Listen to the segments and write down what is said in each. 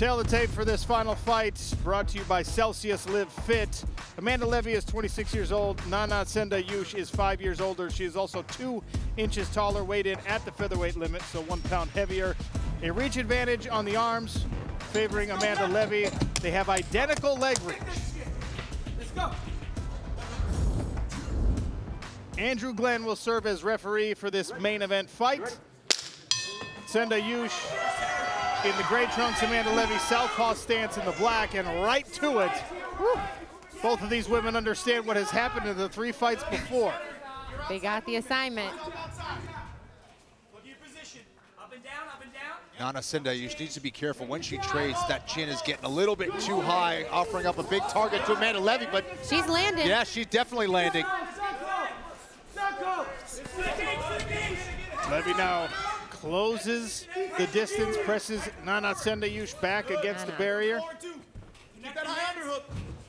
Tail the tape for this final fight, brought to you by Celsius Live Fit. Amanda Leve is 26 years old. Nana Tsend-Ayush is five years older. She is also two inches taller, weighed in at the featherweight limit, so one pound heavier. A reach advantage on the arms, favoring Amanda Leve. They have identical leg reach. Let's go. Andrew Glenn will serve as referee for this main event fight. Senda Tsend-Ayush in the gray trunks, Amanda Leve, southpaw stance in the black, and right to it. Woo. Both of these women understand what has happened in the three fights before. They got the assignment. Look at your position. Up and down, up and down. Nana Tsend-Ayush needs to be careful when she trades. That chin is getting a little bit too high, offering up a big target to Amanda Leve, but She's landing. yeah, she's definitely landing. Leve now closes the distance, presses Nana Tsend-Ayush back against the Nana. barrier. The hands.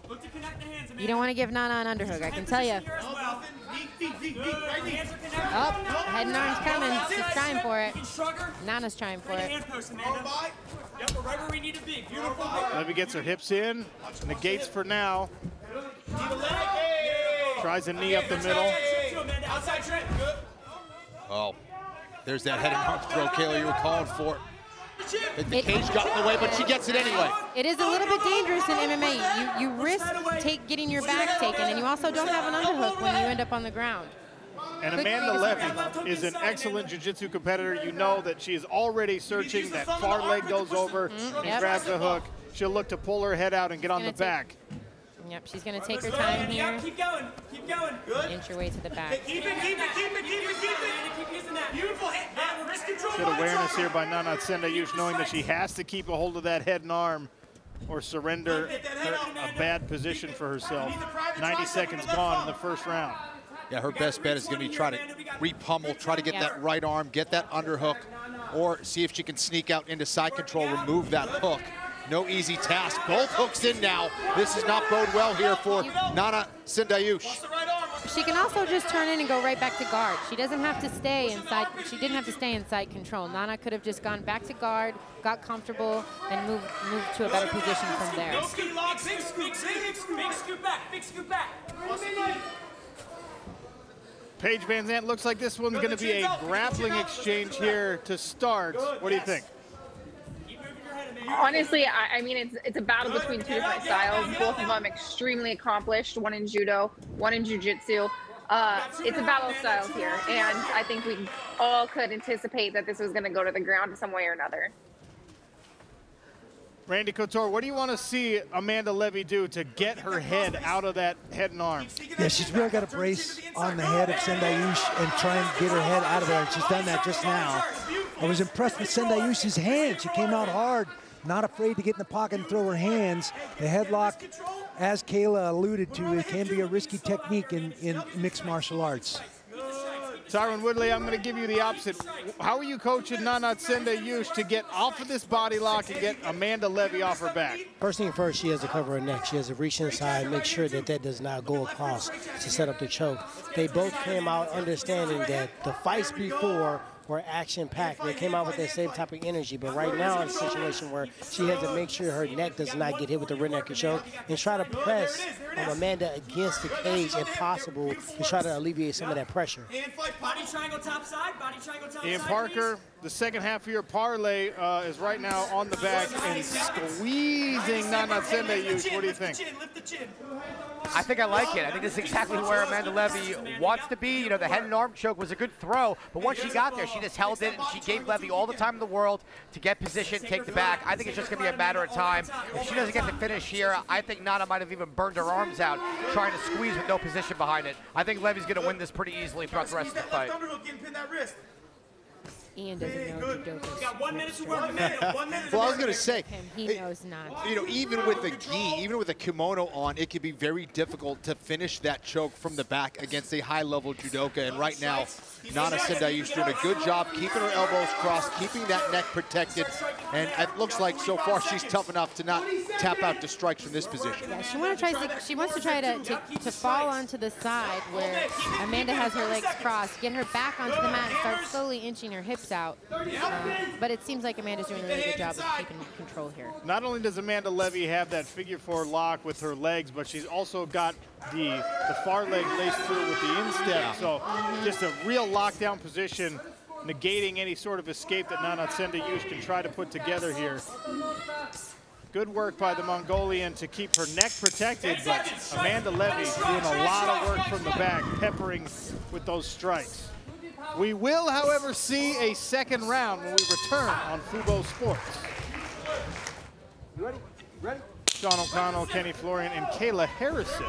Look to connect the hands, You don't want to give Nana an underhook, I can tell you. Here well. Good. Hands are connected. Oh, head and arms coming. She's trying for it. can shrug her. Nana's trying for it. hand post, Amanda. Yep, we're right where we need to be. Beautiful. Leve gets her hips in, negates for now, tries a knee up the middle. Outside trip too, Amanda. Outside trip. Good. Oh, there's that head and arm throw, Kayla, you were calling for. The, the cage got in the way, but she gets it anyway. It is a little bit dangerous in MMA. You you risk take getting your back taken, and you also don't have an underhook when you end up on the ground. And Amanda Leve is an excellent jiu-jitsu competitor. You know that she is already searching. That far leg goes over and Mm-hmm. Yep. grabs a hook. She'll look to pull her head out and get on the Gonna take- back. Yep, she's gonna take her time here. Yep, keep going. Keep going. Good. Inch your way to the back. Keep it, keep it, keep it, keep it, keep it. Keep using that. Beautiful hit. Yeah, wrist control. Good awareness here by Nana Tsend-Ayush, knowing that she has to keep a hold of that head and arm or surrender her, a bad position for herself. 90 seconds gone in the first round. Yeah, her best bet is going to be try to repummel, try to get Yeah. that right arm, get that underhook, or see if she can sneak out into side control, remove that hook. No easy task. Both hooks in now. This does not bode well here for Nana Tsend-Ayush. She can also just turn in and go right back to guard. She doesn't have to stay inside. She didn't have to stay inside control. Nana could have just gone back to guard, got comfortable, and moved moved to a better position from there. No ski lock. Big scoop, big scoop, big scoop back, big scoop back. Paige VanZant looks like this one's going to be a grappling exchange here to start. What do you think? Keep moving your head, Amanda. Honestly, I, I mean, it's it's a battle between two different styles. Both of them extremely accomplished. One in judo, one in jujitsu. Uh, it's a battle of styles here, and I think we all could anticipate that this was going to go to the ground some way or another. Randy Couture, what do you want to see Amanda Leve do to get her head out of that head and arm? Yeah, she's really got a brace on the head of Tsend-Ayush and try and get her head out of there, and she's done that just now. I was impressed with Tsend-Ayush's hands. She came out hard, not afraid to get in the pocket and throw her hands. The headlock, as Kayla alluded to, it can be a risky technique in, in mixed martial arts. Tyron Woodley, I'm going to give you the opposite. How are you coaching Nana Tsend-Ayush to get off of this body lock and get Amanda Leve off her back? First thing first, she has to cover her neck. She has to reach inside, make sure that that does not go across to set up the choke. They both came out understanding that the fights before were action-packed. They came out with that same type of energy, but right now it's a situation where she has to make sure her neck does not get hit with the rear naked choke and try to press um, Amanda against the cage if possible to try to alleviate some of that pressure. Hand fight, body triangle top side, body triangle top Ian side. Parker, the second half of your parlay uh, is right now on the back and squeezing Nana Tsend-Ayush. What do you think? I think I like it. I think this is exactly where Amanda Leve wants to be. You know, the head and arm choke was a good throw, but once she got there, she just held it and she gave Leve all the time in the world to get position, take the back. I think it's just going to be a matter of time. If she doesn't get the finish here, I think Nana might have even burned her arms out trying to squeeze with no position behind it. I think Leve's going to win this pretty easily throughout the rest of the fight. Ian doesn't know judoka. Got one minute to work, Amanda. One minute Well, I was going to say, Him, he it- knows not. you know, even with the gi, even with a kimono on, it can be very difficult to finish that choke from the back against a high-level judoka. And right now, Nana Tsend-Ayush doing a good job keeping her elbows crossed, keeping that neck protected. And it looks like so far she's tough enough to not tap out to strikes from this position. Yeah, she want to try. To, she wants to try to, to to fall onto the side where Amanda has her legs crossed, get her back onto the mat, and start slowly inching her hip out. Um, but it seems like Amanda's doing a really good job of keeping control here. Not only does Amanda Leve have that figure four lock with her legs, but she's also got the, the far leg laced through with the instep. So just a real lockdown position, negating any sort of escape that Nana Tsend-Ayush can try to put together here. Good work by the Mongolian to keep her neck protected, but Amanda Leve doing a lot of work from the back, peppering with those strikes. We will, however, see a second round when we return on Fubo Sports. You ready? Ready? Sean O'Connell, Kenny Florian, and Kayla Harrison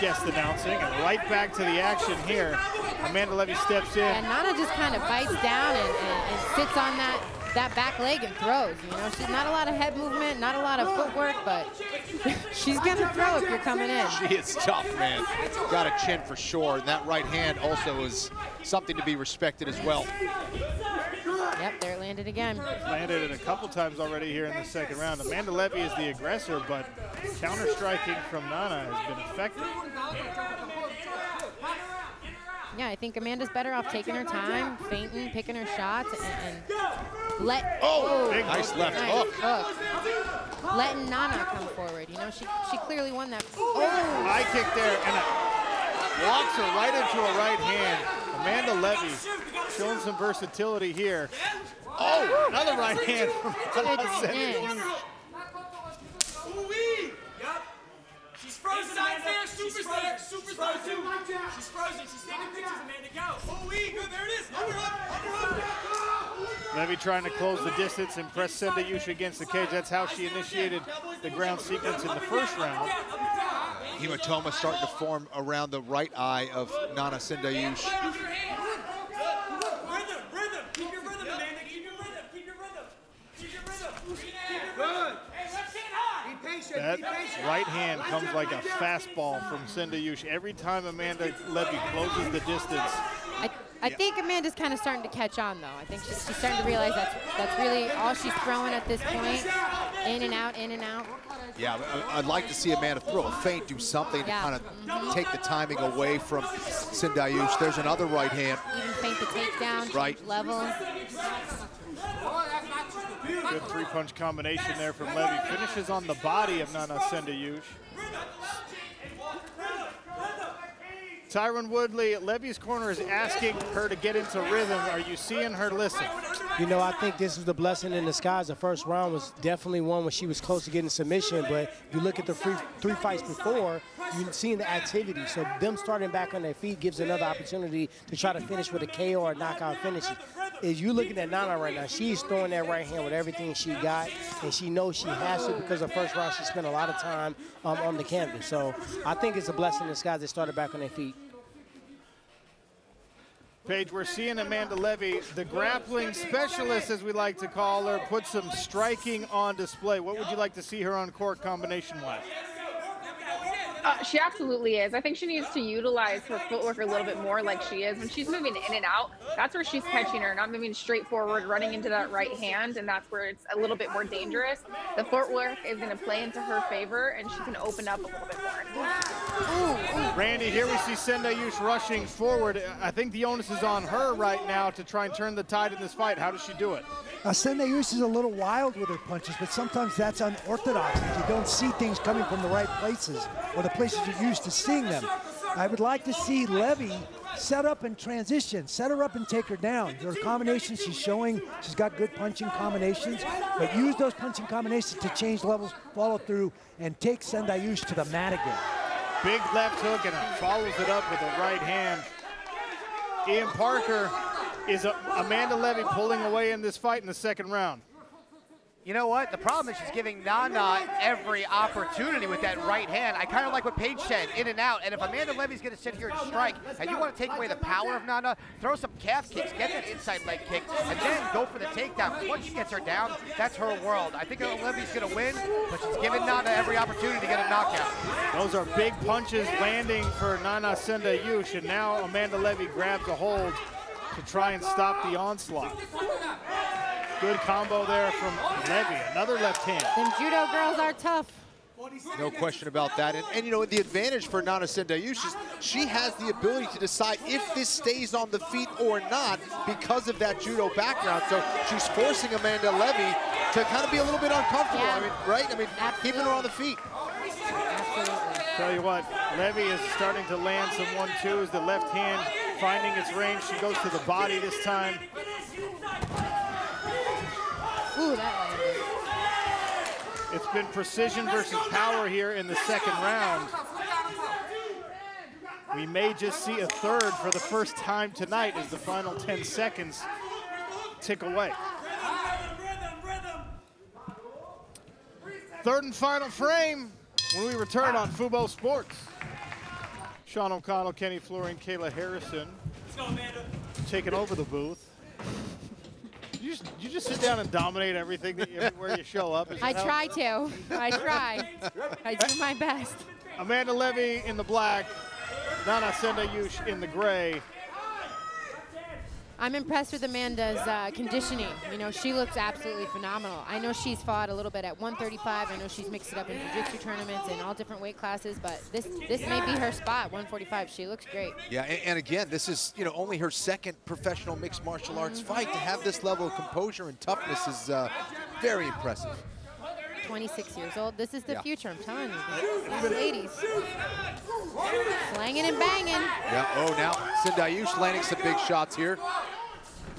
guest announcing. And right back to the action here. Amanda Leve steps in. And Nana just kind of bites down and, and, and sits on that that back leg and throws. You know, she's not a lot of head movement, not a lot of footwork, but she's gonna throw if you're coming in. She is tough, man. Got a chin for sure. And that right hand also is something to be respected as well. Yep, there it landed again. Landed it a couple times already here in the second round. Amanda Leve is the aggressor, but counter striking from Nana has been effective. Yeah, I think Amanda's better off taking her time, feinting, picking her shots, and, and let Oh, oh nice left nice hook. hook. Letting Nana come forward. You know, she she clearly won that. Oh, High kick there, and it walks her right into a right hand. Amanda Leve showing some versatility here. Oh, another right hand from Nana Goodness. Tsend-Ayush. Ooh-wee. Yup. She's frozen, Amanda. She's frozen. Superstar too. She's frozen. She's taking pictures, of Amanda. Go. Ooh-wee. Good. There it is. Underhook. Underhook. Leve trying to close the distance and press Tsend-Ayush against the cage. That's how she initiated the ground sequence in the first round. Hematoma starting to form around the right eye of Nana Tsend-Ayush. Use your hand. Rhythm. Rhythm. Keep your rhythm, Amanda. Keep your rhythm. Keep your rhythm. Keep your rhythm. Keep your rhythm. Hey, left hand high. That right hand comes like a fastball from Tsend-Ayush. Every time Amanda Leve closes the distance, I, I think Amanda's kind of starting to catch on, though. I think she's, she's starting to realize that's that's really all she's throwing at this point. In and out, in and out. Yeah, I- I'd like to see Amanda throw a feint, do something Yeah. to kind of take the timing away from Tsend-Ayush. There's another right hand. Even feint the takedown, Right. levels. good three-punch combination there from Leve. Finishes on the body of Nana Tsend-Ayush. Tyron Woodley, Leve's corner is asking her to get into rhythm. Are you seeing her listen? You know, I think this was the blessing in disguise. The first round was definitely one when she was close to getting submission, but if you look at the three, three fights before, you've seen the activity. So them starting back on their feet gives another opportunity to try to finish with a KO or knockout finish. Is you looking at Nana right now, she's throwing that right hand with everything she got, and she knows she has to because the first round she spent a lot of time um, on the canvas. So I think it's a blessing in disguise they started back on their feet. Paige, we're seeing Amanda Leve, the grappling specialist, as we like to call her, put some striking on display. What would you like to see her on court combination-wise? Uh, she absolutely is. I think she needs to utilize her footwork a little bit more like she is. When she's moving in and out, that's where she's catching her, not moving straight forward, running into that right hand, and that's where it's a little bit more dangerous. The footwork is going to play into her favor, and she can open up a little bit more. Randy, here we see Tsend-Ayush rushing forward. I think the onus is on her right now to try and turn the tide in this fight. How does she do it? Uh, Tsend-Ayush is a little wild with her punches, but sometimes that's unorthodox. You don't see things coming from the right places or the places you're used to seeing them. I would like to see Leve set up and transition, set her up and take her down. Her combinations she's showing, she's got good punching combinations, but use those punching combinations to change levels, follow through, and take Tsend-Ayush to the mat again. Big left hook and follows it up with a right hand. Ian Parker is a, Amanda Leve pulling away in this fight in the second round. You know what? The problem is she's giving Nana every opportunity with that right hand. I kind of like what Paige said, in and out. And if Amanda Leve's going to sit here and strike, and you want to take away the power of Nana, throw some calf kicks, get that inside leg kick, and then go for the takedown. Once she gets her down, that's her world. I think Amanda Leve's going to win, but she's giving Nana every opportunity to get a knockout. Those are big punches landing for Nana Tsend-Ayush, and now Amanda Leve grabs a hold to try and stop the onslaught. Good combo there from Leve. Another left hand. Them judo girls are tough. No question about that. And, and you know, the advantage for Nana Tsend-Ayush is she has the ability to decide if this stays on the feet or not because of that judo background. So she's forcing Amanda Leve to kind of be a little bit uncomfortable. Yeah. I mean, right? I mean, keeping her on the feet. Absolutely. Tell you what, Leve is starting to land some one-twos. The left hand finding its range. She goes to the body this time. Ooh, that landed. It's been precision versus power here in the second round. We may just see a third for the first time tonight as the final 10 seconds tick away. Third and final frame when we return on Fubo Sports. Sean O'Connell, Kenny Florian, Kayla Harrison Let's go, Amanda. taking over the booth. You just, you just sit down and dominate everything that everywhere you show up. I try to. I try. I do my best. Amanda Leve in the black, Nana Tsend-Ayush in the gray. I'm impressed with Amanda's uh, conditioning. You know, she looks absolutely phenomenal. I know she's fought a little bit at 135. I know she's mixed it up in jiu-jitsu tournaments in all different weight classes, but this this may be her spot, 145. She looks great. Yeah, and, and again, this is you know only her second professional mixed martial arts fight. To have this level of composure and toughness is uh, very impressive. 26 years old. This is the Yeah. future, I'm telling you. These ladies. Slanging and banging. Yeah. Oh, now Tsend-Ayush landing some big shots here.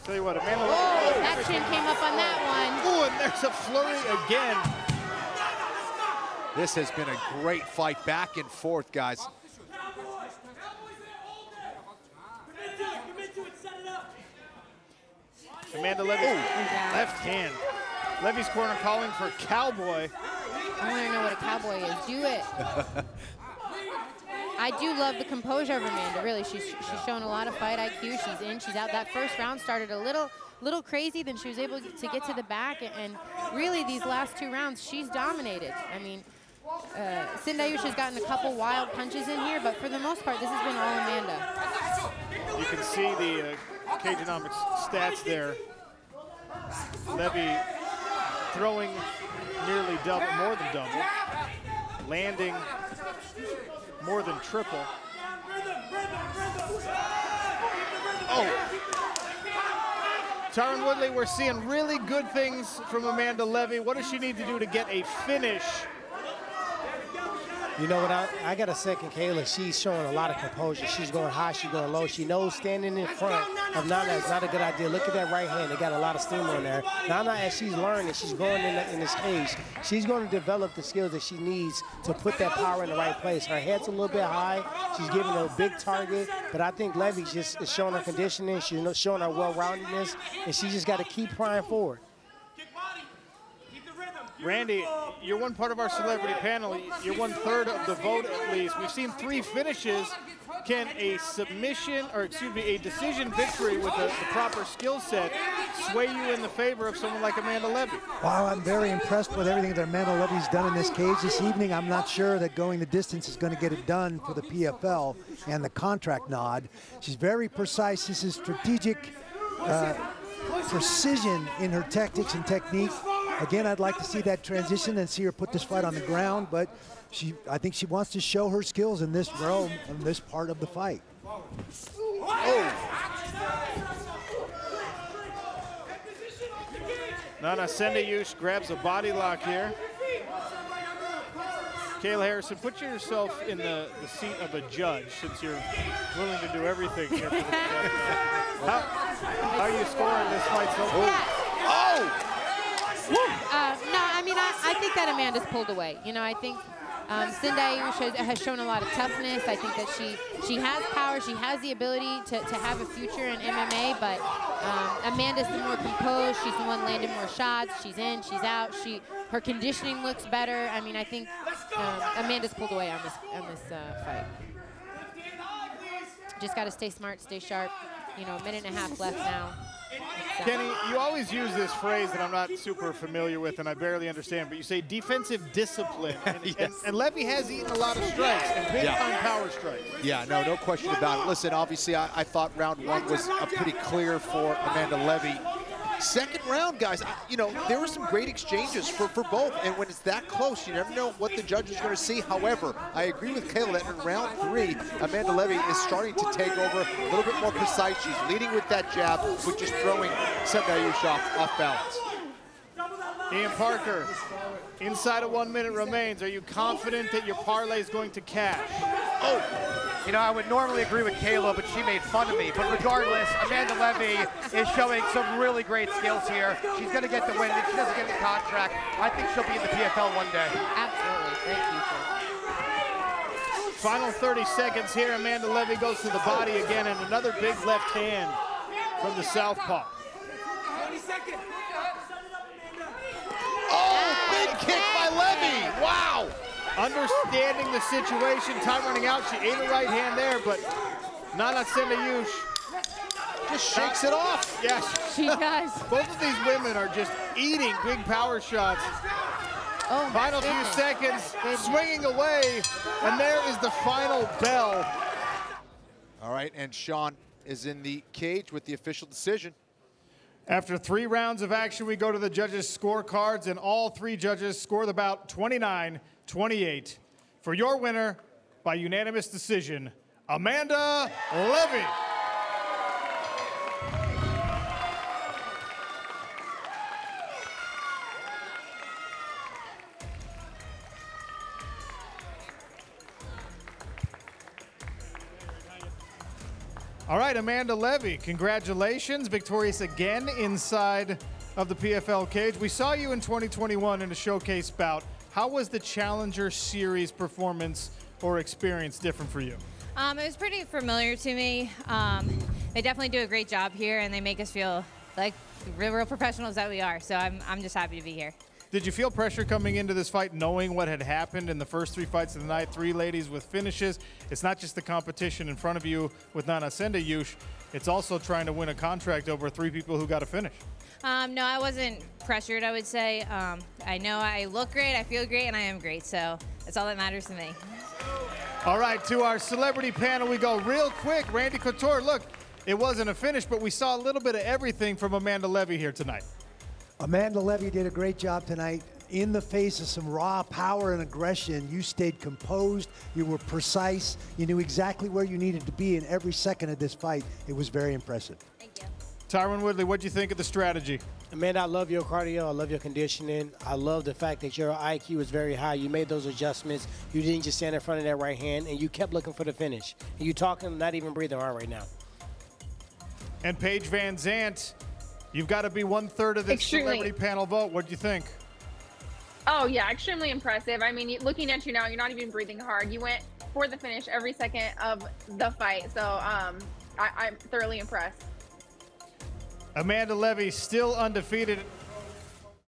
Tell you what, Amanda Oh, Leve. that chin came up on that one. Ooh, and there's a flurry again. This has been a great fight, back and forth, guys. Commit to it, set it up. Amanda Leve, left hand. Leve's corner calling for cowboy. I want to know what a cowboy is. Do it. I do love the composure of Amanda. Really, she's she's shown a lot of fight IQ. She's in, she's out. That first round started a little little crazy. Then she was able to get to the back, and really these last two rounds, she's dominated. I mean, uh, Tsend-Ayush has gotten a couple wild punches in here, but for the most part, this has been all Amanda. You can see the uh, Cagenomics stats there. Leve throwing nearly double, more than double. Landing more than triple. Oh. Tyron Woodley, we're seeing really good things from Amanda Leve. What does she need to do to get a finish? You know what? I, I got a second Kayla. She's showing a lot of composure. She's going high, she's going low. She knows standing in front of Nana is not a good idea. Look at that right hand. They got a lot of steam on there. Nana, as she's learning, she's growing in, the, in this cage, she's going to develop the skills that she needs to put that power in the right place. Her head's a little bit high. She's giving a big target. But I think Leve just is showing her conditioning. She's showing her well-roundedness. And she just got to keep prying forward. Kick body. Keep the rhythm. Randy, you're one part of our celebrity panel. You're one third of the vote at least. We've seen three finishes. Can a submission, or excuse me, a decision victory with the, the proper skill set sway you in the favor of someone like Amanda Leve? Wow, I'm very impressed with everything that Amanda Leve's done in this cage this evening. I'm not sure that going the distance is going to get it done for the PFL and the contract nod. She's very precise. This is strategic uh, precision in her tactics and technique. Again, I'd like to see that transition and see her put this fight on the ground, but she, I think she wants to show her skills in this realm, in this part of the fight. Oh. Nana Tsend-Ayush grabs a body lock here. Kayla Harrison, put yourself in the, the seat of a judge since you're willing to do everything here. For the how, how are you scoring this fight so far? Yeah. Uh, no, I think that Amanda's pulled away. You know, I think um, has, has shown a lot of toughness. I think that she she has power. She has the ability to, to have a future in MMA, but um, Amanda's the more composed. She's the one landing more shots. She's in, she's out. She Her conditioning looks better. I mean, I think um, Amanda's pulled away on this, on this uh, fight. Just got to stay smart, stay sharp. You know, a minute and a half left now. It's, Kenny, you always use this phrase that I'm not super familiar with and I barely understand, but you say defensive discipline. And, and, Yes. and Leve has eaten a lot of strikes and big Yeah. time power strikes. Yeah, no, no question about it. Listen, obviously, I, I thought round one was a pretty clear for Amanda Leve Second round, guys, I, you know, there were some great exchanges for, for both, and when it's that close, you never know what the judge is going to see. However, I agree with Kayla that in round three, Amanda Leve is starting to take over, a little bit more precise. She's leading with that jab, but just throwing Tsend-Ayush off, off balance. Ian Parker, inside of one minute remains. Are you confident that your parlay is going to cash? Oh, you know, I would normally agree with Kayla, but she made fun of me. But regardless, Amanda Leve is showing some really great skills here. She's going to get the win. If she doesn't get the contract, I think she'll be in the PFL one day. Absolutely. Great future. Final 30 seconds here. Amanda Leve goes to the body again, and another big left hand from the southpaw. 20 seconds. Oh, big kick by Leve. Wow. Understanding the situation, time running out. She ate a right hand there, but Nana Tsend-Ayush Just shakes it off. Yes, She does. both of these women are just eating big power shots. Oh, my Final few goodness. seconds, swinging away, and there is the final bell. All right, and Sean is in the cage with the official decision. After three rounds of action, we go to the judges' scorecards, and all three judges score the bout 29 28. For your winner, by unanimous decision, Amanda Leve. All right, Amanda Leve, congratulations. Victorious again inside of the PFL cage. We saw you in 2021 in a showcase bout. How was the Challenger Series performance or experience different for you? Um, it was pretty familiar to me. Um, they definitely do a great job here, and they make us feel like real, real professionals that we are. So I'm, I'm just happy to be here. Did you feel pressure coming into this fight knowing what had happened in the first three fights of the night? Three ladies with finishes. It's not just the competition in front of you with Nana Tsend-Ayush. It's also trying to win a contract over three people who got a finish. Um, no, I wasn't pressured, I would say. Um, I know I look great, I feel great, and I am great. So that's all that matters to me. All right, to our celebrity panel we go real quick. Randy Couture, look, it wasn't a finish, but we saw a little bit of everything from Amanda Leve here tonight. Amanda Leve did a great job tonight. In the face of some raw power and aggression, you stayed composed, you were precise, you knew exactly where you needed to be in every second of this fight. It was very impressive. Thank you. Tyron Woodley, what do you think of the strategy? Man, I love your cardio. I love your conditioning. I love the fact that your IQ is very high. You made those adjustments. You didn't just stand in front of that right hand, and you kept looking for the finish. And you talking, not even breathing hard right now. And Paige VanZant, you've got to be one third of this Extremely. celebrity panel vote. What do you think? Oh yeah, extremely impressive. I mean, looking at you now, you're not even breathing hard. You went for the finish every second of the fight. So um, I, I'm thoroughly impressed. Amanda Leve still undefeated